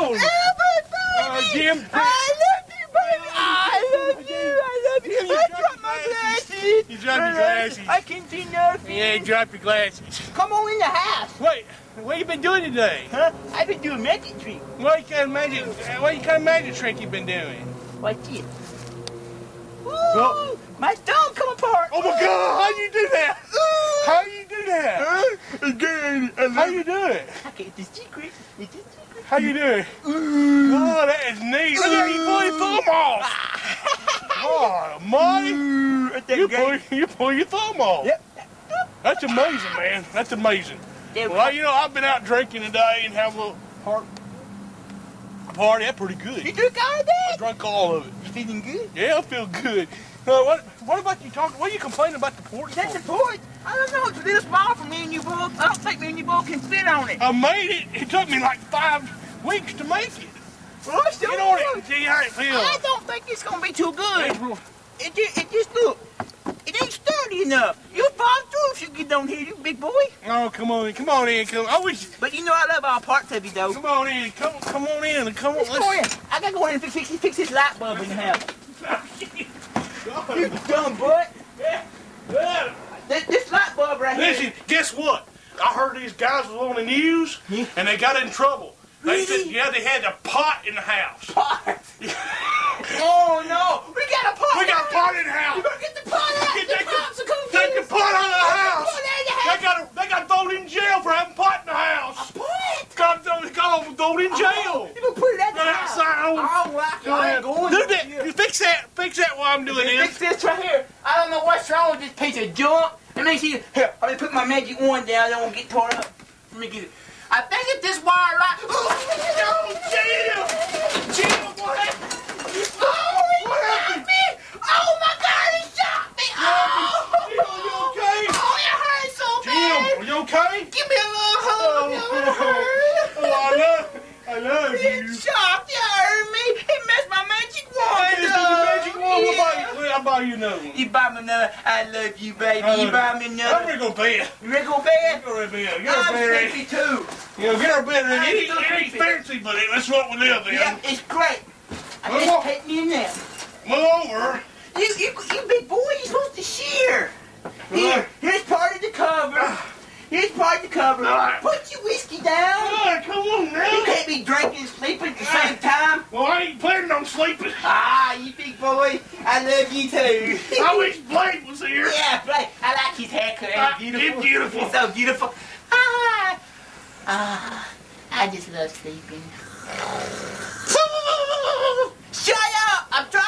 doing? Albert, Uh, baby! Jim. I love you, baby! I love you! I love you! You I dropped dropped my glasses! You dropped your glasses. I can see nothing! Yeah, drop your glasses. Come on in the house! Wait, what you been doing today? Huh? I've been doing magic trick. What kind of magic? What kind of magic trick you been doing? What's this? Ooh! Oh. My stone come apart! Oh my God! How you do that? How you do that? How you doing? Okay, it's a secret. It's secret. How you doing? Ooh! Oh, that is neat. Look at you pull your thumb off. Oh! Ain't that You pull, you pull ah. your thumb off. Yep. That's amazing, man. That's amazing. Well, you know, I've been out drinking today and have a little part party. That's pretty good. You drink all of I that? drank all of it. You feeling good? Yeah, I feel good. Uh, what, what about you talking? What are you complaining about the porch That's for? the point. I don't know. It's a little small for me and you both. I don't think me and you both can fit on it. I made it. It took me like five weeks to make it. Well, I still Get on don't it see how it feels. I don't think it's gonna be too good. It it just look. It ain't sturdy enough. You down here, you big boy. Oh, come on in. Come on in. Come. I wish. But you know I love all parts of you, though. Come on in. Come, come on in. And come on. Let's go in. I gotta go in and fix, fix, fix this light bulb in the house. You dumb butt. Yeah. This, this light bulb right here. Listen, guess what? I heard these guys was on the news Yeah. and they got in trouble. They said, yeah, they had a pot in the house. Pot. oh no, we got a pot. We got a pot in the You house. better get the pot out. Get the that- popsicle Take the fingers. pot out of the Get house. the pot out of the They house. got they got thrown in jail for having pot in the house. Pot. Got thrown, got them thrown in jail. You gonna put it at the Right house. outside. Oh, I I ain't going Do that. You fix that. Fix that while I'm doing Hey, Fix this. this right here. I don't know what's wrong with this piece of junk. Let me see. Here, let me put my magic wand down. I don't get torn up. Let me get it. I think it's this wire right. Oh, Jim! Jim, what happened? oh, he What shot happened? me! Oh my God, he shot me! Oh, Jim, are you okay? oh, it hurts so Jim, bad. are you okay? Give me a little hug. Oh, it hurt. Oh, I love, I love It you. It hurt me. It messed my magic wand This is up. the magic one. What Yeah. about you? I'll buy you another one. You buy me another. I love you, baby. Love you buy me I'm another. gonna go bed. You ready to go bed? Go to bed. Get our I'm bed sleepy too. You know, get our bed ready. I'm It ain't, so it ain't sleepy. fancy, but it, that's what we live in. Yeah, it's great. I Well, just well- take me in there. Moreover, You, you, you big boy, you're supposed to share. Here, here's part of the cover. Here's part of the cover. Alright. Put your whiskey down. ah, come on now. You can't be drinking and sleeping at the same time. Well, I ain't planning on sleeping. Ah, boy, I love you too. I wish Blake was here. yeah, Blake, I like his haircut. Ah, It's beautiful. it's beautiful. It's so beautiful. Ah, ah, I just love sleeping. Shut up! I'm trying